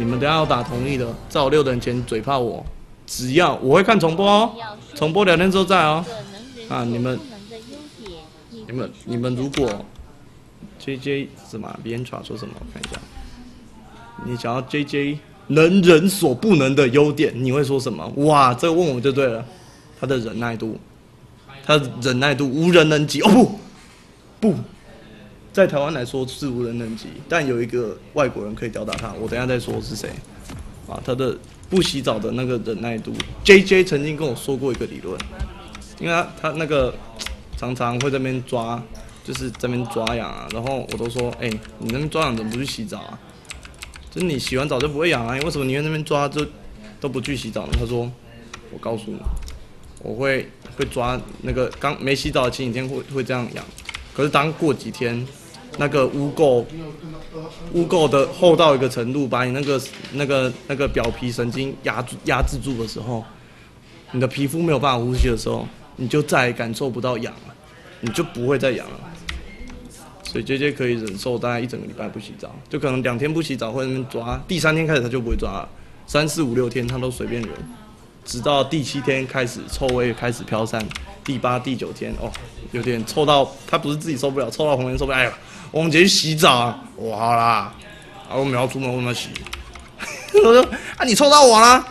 你们等下要打同意的，在我六等前嘴炮我，只要我会看重播哦，重播两天之后再哦。啊，你们，你们你们如果 J J 什么 B N 说什么？我看一下，你想要 J J 能人所不能的优点，你会说什么？哇，这个问我就对了，他的忍耐度，他忍耐度无人能及。哦不，不。在台湾来说是无人能及，但有一个外国人可以吊打他。我等下再说是谁。啊，他的不洗澡的那个忍耐度，J J 曾经跟我说过一个理论，因为他他那个常常会在那边抓，就是在那边抓痒啊。然后我都说，哎，你那边抓痒怎么不去洗澡啊？就是你洗完澡就不会痒啊？为什么你在那边抓就都不去洗澡呢？他说，我告诉你，我会会抓那个刚没洗澡的前几天会会这样痒，可是当过几天。那个污垢，污垢的厚到一个程度，把你那个那个那个表皮神经压住压制住的时候，你的皮肤没有办法呼吸的时候，你就再也感受不到痒了，你就不会再痒了。所以 J J 可以忍受大概一整个礼拜不洗澡，就可能两天不洗澡会那边抓，第三天开始他就不会抓了，三四五六天他都随便忍，直到第七天开始臭味开始飘散，第八第九天哦，有点臭到他不是自己受不了，臭到旁边受不了，哎呀。我们直接去洗澡啊！我好啦，啊，我们要出门，我们要洗。我说啊，你臭到我了，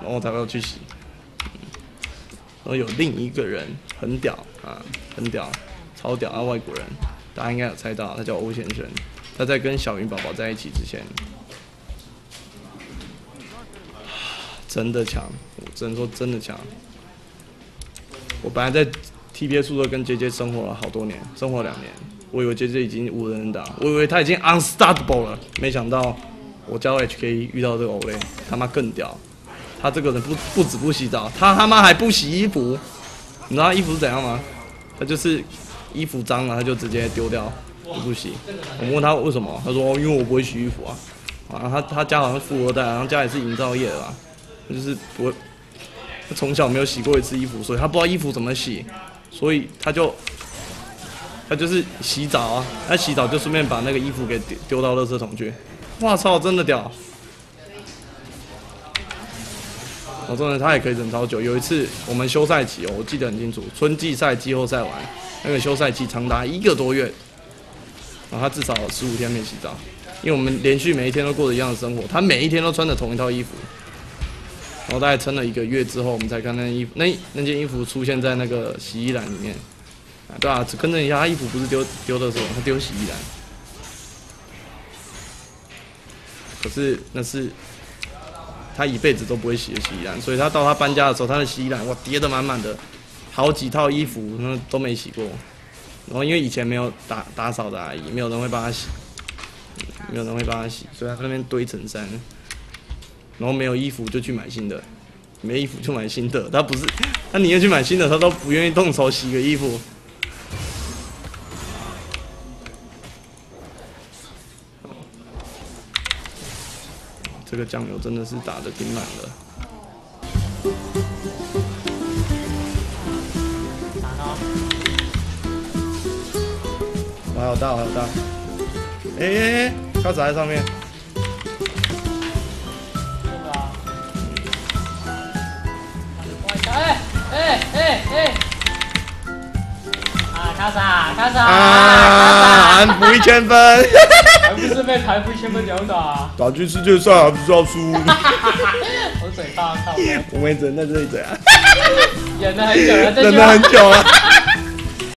然后我才要去洗。然后有另一个人很屌啊，很屌，超屌啊！外国人，大家应该有猜到，他叫欧先生。他在跟小云宝宝在一起之前，真的强，我只能说真的强。我本来在 TBA 宿舍跟姐姐生活了好多年，生活两年。我以为杰杰已经无人能打，我以为他已经 unstoppable 了，没想到我教 HK 遇到这个 o l 他妈更屌。他这个人不不止不洗澡，他他妈还不洗衣服。你知道他衣服是怎样吗？他就是衣服脏了，他就直接丢掉，不洗。我问他为什么，他说因为我不会洗衣服啊。啊，他他家好像富二代，然后家里是营造业的吧，他就是不会，他从小没有洗过一次衣服，所以他不知道衣服怎么洗，所以他就。他就是洗澡啊，他洗澡就顺便把那个衣服给丢丢到垃圾桶去。哇操，真的屌！我真的他也可以忍超久。有一次我们休赛期哦，我记得很清楚，春季赛、季后赛完，那个休赛期长达一个多月，然后他至少十五天没洗澡，因为我们连续每一天都过着一样的生活，他每一天都穿着同一套衣服，然后大概撑了一个月之后，我们才看那衣服，那那件衣服出现在那个洗衣篮里面。啊对啊，只更正一下，他衣服不是丢丢的时候，他丢洗衣篮。可是那是他一辈子都不会洗的洗衣篮，所以他到他搬家的时候，他的洗衣篮哇叠得满满的，好几套衣服那都没洗过。然后因为以前没有打打扫的阿姨，没有人会帮他洗，没有人会帮他洗，所以他那边堆成山。然后没有衣服就去买新的，没衣服就买新的。他不是，他宁愿去买新的，他都不愿意动手洗个衣服。这个酱油真的是打的挺满的。我还有大，还有大。哎，叉子在上面。卡萨，卡萨，卡萨，补一千分。还不是被台服一千分秒打，打进世界赛还不是要输？我嘴巴靠！我没整在这里等啊，忍了很久了，忍了很久了。